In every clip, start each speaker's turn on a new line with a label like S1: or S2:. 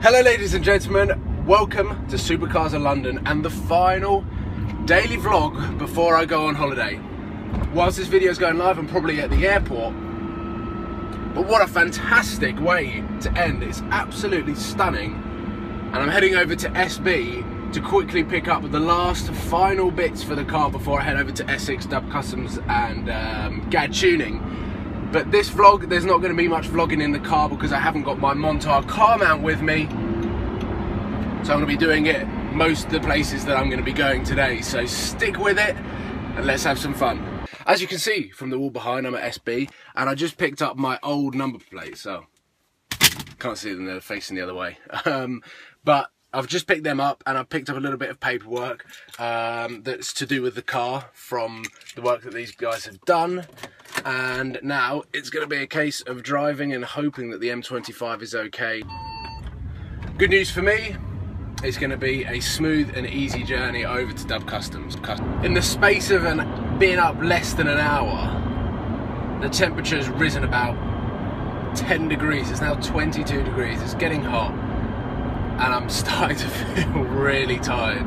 S1: Hello ladies and gentlemen, welcome to Supercars of London and the final daily vlog before I go on holiday. Whilst this video is going live, I'm probably at the airport, but what a fantastic way to end. It's absolutely stunning. And I'm heading over to SB to quickly pick up the last final bits for the car before I head over to Essex, Dub Customs and um, GAD Tuning. But this vlog, there's not going to be much vlogging in the car because I haven't got my Montar car mount with me. So I'm going to be doing it most of the places that I'm going to be going today. So stick with it and let's have some fun. As you can see from the wall behind, I'm at SB and I just picked up my old number plate. So can't see them, they're facing the other way. Um, but I've just picked them up and I've picked up a little bit of paperwork um, that's to do with the car from the work that these guys have done and now it's going to be a case of driving and hoping that the M25 is okay. Good news for me, it's going to be a smooth and easy journey over to Dub Customs. In the space of an, being up less than an hour, the temperature's risen about 10 degrees, it's now 22 degrees, it's getting hot and I'm starting to feel really tired.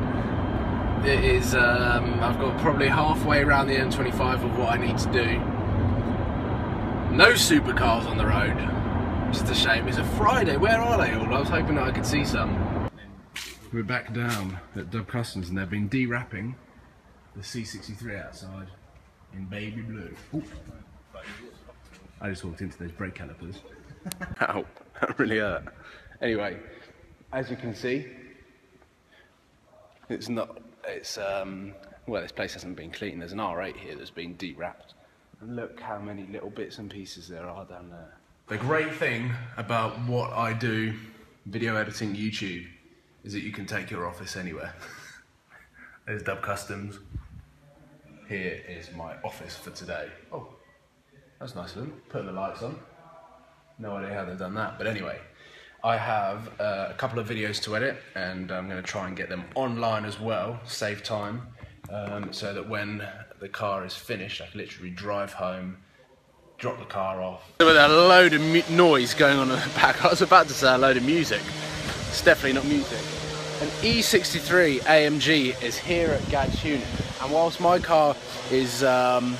S1: It is, um, I've got probably halfway around the M25 of what I need to do no supercars on the road. Just a shame. It's a Friday. Where are they all? I was hoping that I could see some. We're back down at Dub Customs and they've been de-wrapping the C63 outside in baby blue. Ooh. I just walked into those brake calipers. Ow, that really hurt. Anyway, as you can see, it's not, it's, um, well, this place hasn't been cleaned. There's an R8 here that's been de-wrapped. And look how many little bits and pieces there are down there. The great thing about what I do, video editing YouTube, is that you can take your office anywhere. There's Dub Customs. Here is my office for today. Oh, that's nice of them, putting the lights on. No idea how they've done that, but anyway. I have uh, a couple of videos to edit and I'm going to try and get them online as well, save time, um, so that when the car is finished, I can literally drive home, drop the car off. With a load of noise going on in the back, I was about to say a load of music. It's definitely not music. An E63 AMG is here at GAD Tuning, and whilst my car is um,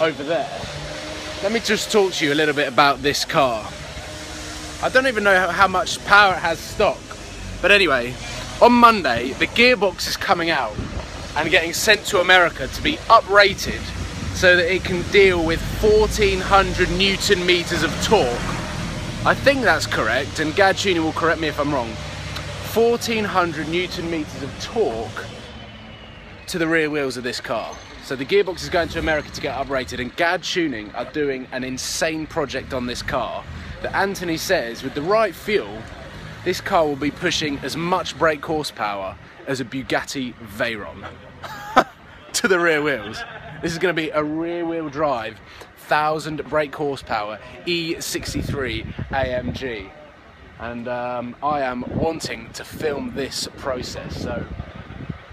S1: over there, let me just talk to you a little bit about this car. I don't even know how much power it has stock, but anyway, on Monday, the gearbox is coming out and getting sent to America to be uprated so that it can deal with 1400 newton meters of torque. I think that's correct, and GAD Tuning will correct me if I'm wrong. 1400 newton meters of torque to the rear wheels of this car. So the gearbox is going to America to get uprated, and GAD Tuning are doing an insane project on this car that Anthony says, with the right fuel, this car will be pushing as much brake horsepower as a Bugatti Veyron to the rear wheels. This is going to be a rear wheel drive, 1000 brake horsepower E63 AMG. And um, I am wanting to film this process. So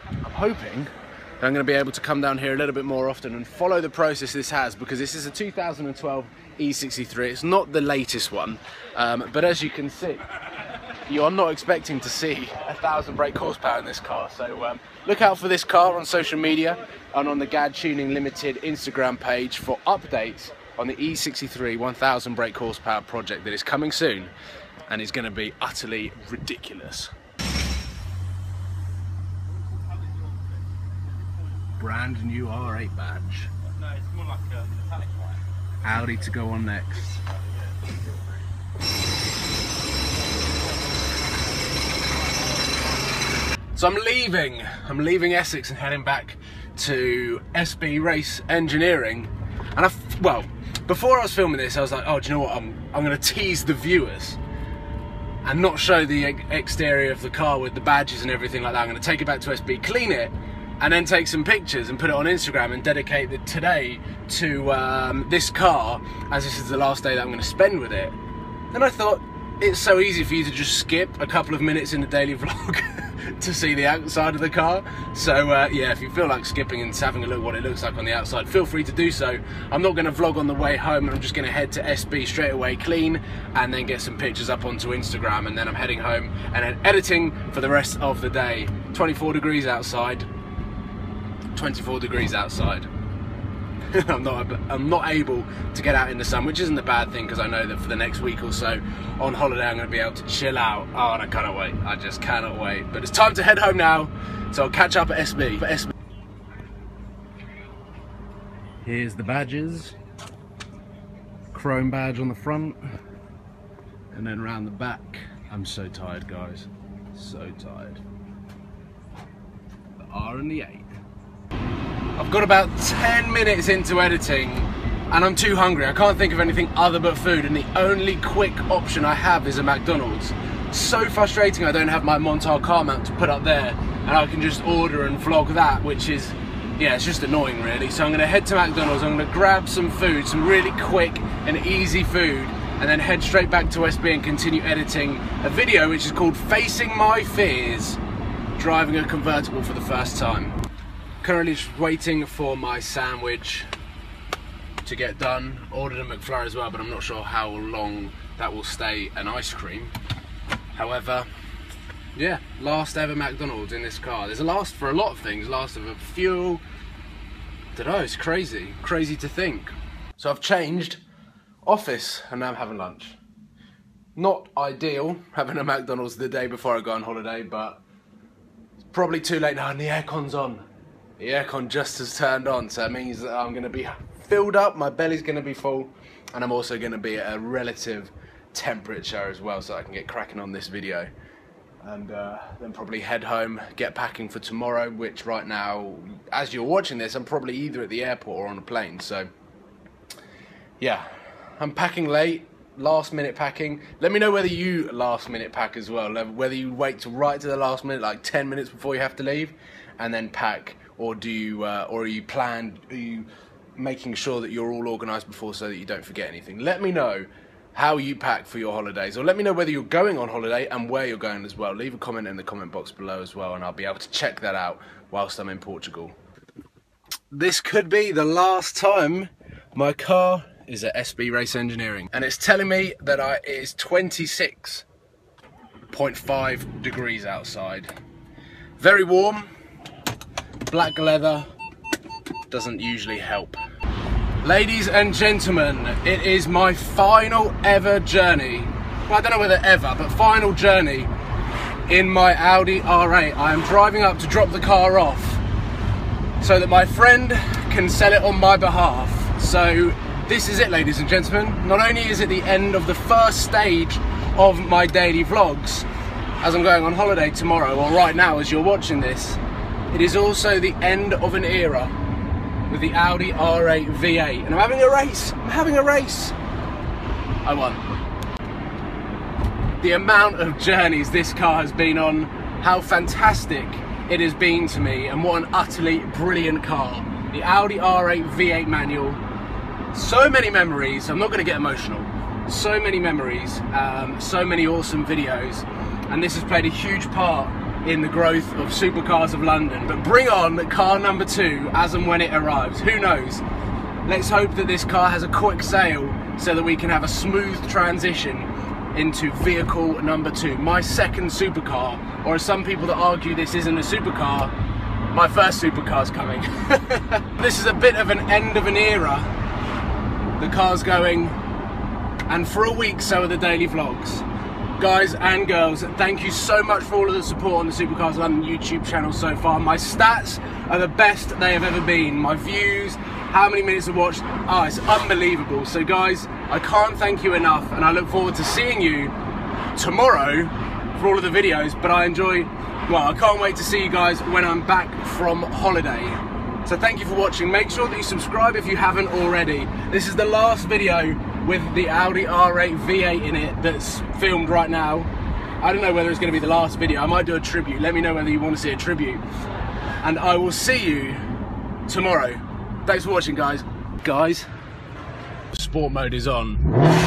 S1: I'm hoping that I'm going to be able to come down here a little bit more often and follow the process this has because this is a 2012 E63. It's not the latest one, um, but as you can see, you are not expecting to see a thousand brake horsepower in this car. So um, look out for this car on social media and on the GAD Tuning Limited Instagram page for updates on the E63 1000 brake horsepower project that is coming soon and is going to be utterly ridiculous. Brand new R8 badge. No, it's more like a metallic one. Audi to go on next. So I'm leaving, I'm leaving Essex and heading back to SB Race Engineering. And I, well, before I was filming this, I was like, oh, do you know what? I'm, I'm going to tease the viewers and not show the exterior of the car with the badges and everything like that. I'm going to take it back to SB, clean it, and then take some pictures and put it on Instagram and dedicate the today to um, this car, as this is the last day that I'm going to spend with it. And I thought, it's so easy for you to just skip a couple of minutes in the daily vlog to see the outside of the car. So uh, yeah, if you feel like skipping and having a look what it looks like on the outside, feel free to do so. I'm not going to vlog on the way home. I'm just going to head to SB straight away, clean, and then get some pictures up onto Instagram. And then I'm heading home and then editing for the rest of the day. 24 degrees outside. 24 degrees outside. I'm not I'm not able to get out in the sun, which isn't a bad thing because I know that for the next week or so on holiday I'm going to be able to chill out. Oh, and I cannot wait. I just cannot wait. But it's time to head home now, so I'll catch up at SB. For SB. Here's the badges. Chrome badge on the front, and then around the back. I'm so tired, guys. So tired. The R and the 8. I've got about 10 minutes into editing and I'm too hungry. I can't think of anything other but food and the only quick option I have is a McDonald's. So frustrating I don't have my Montar car mount to put up there and I can just order and vlog that which is, yeah, it's just annoying really. So I'm gonna head to McDonald's, I'm gonna grab some food, some really quick and easy food and then head straight back to SB and continue editing a video which is called Facing My Fears, driving a convertible for the first time. Currently just waiting for my sandwich to get done. Ordered a McFlurry as well, but I'm not sure how long that will stay an ice cream. However, yeah, last ever McDonald's in this car. There's a last for a lot of things. Last of a fuel. Don't know, it's crazy. Crazy to think. So I've changed office and now I'm having lunch. Not ideal having a McDonald's the day before I go on holiday, but it's probably too late now and the aircon's on the aircon just has turned on, so it means that I'm going to be filled up, my belly's going to be full, and I'm also going to be at a relative temperature as well, so I can get cracking on this video. And uh, then probably head home, get packing for tomorrow, which right now, as you're watching this, I'm probably either at the airport or on a plane, so yeah, I'm packing late, last minute packing. Let me know whether you last minute pack as well, whether you wait to right to the last minute, like 10 minutes before you have to leave, and then pack or do you, uh, or are you planned? Are you making sure that you're all organised before so that you don't forget anything? Let me know how you pack for your holidays, or let me know whether you're going on holiday and where you're going as well. Leave a comment in the comment box below as well, and I'll be able to check that out whilst I'm in Portugal. This could be the last time my car is at SB Race Engineering, and it's telling me that I, it is 26.5 degrees outside. Very warm, black leather doesn't usually help. Ladies and gentlemen, it is my final ever journey. Well, I don't know whether ever, but final journey in my Audi R8. I am driving up to drop the car off so that my friend can sell it on my behalf. So this is it, ladies and gentlemen. Not only is it the end of the first stage of my daily vlogs, as I'm going on holiday tomorrow, or right now as you're watching this, it is also the end of an era with the Audi R8 V8. And I'm having a race. I'm having a race. I won. The amount of journeys this car has been on, how fantastic it has been to me, and what an utterly brilliant car. The Audi R8 V8 manual. So many memories. I'm not going to get emotional. So many memories, um, so many awesome videos, and this has played a huge part in the growth of supercars of London. But bring on car number two as and when it arrives. Who knows? Let's hope that this car has a quick sale so that we can have a smooth transition into vehicle number two. My second supercar, or as some people that argue this isn't a supercar, my first supercar's coming. this is a bit of an end of an era. The car's going, and for a week so are the daily vlogs guys and girls, thank you so much for all of the support on the Supercars London YouTube channel so far. My stats are the best they have ever been. My views, how many minutes I've watched, oh, it's unbelievable. So guys, I can't thank you enough and I look forward to seeing you tomorrow for all of the videos, but I enjoy, well, I can't wait to see you guys when I'm back from holiday. So thank you for watching. Make sure that you subscribe if you haven't already. This is the last video with the Audi R8 V8 in it that's filmed right now. I don't know whether it's going to be the last video. I might do a tribute. Let me know whether you want to see a tribute. And I will see you tomorrow. Thanks for watching, guys. Guys, sport mode is on.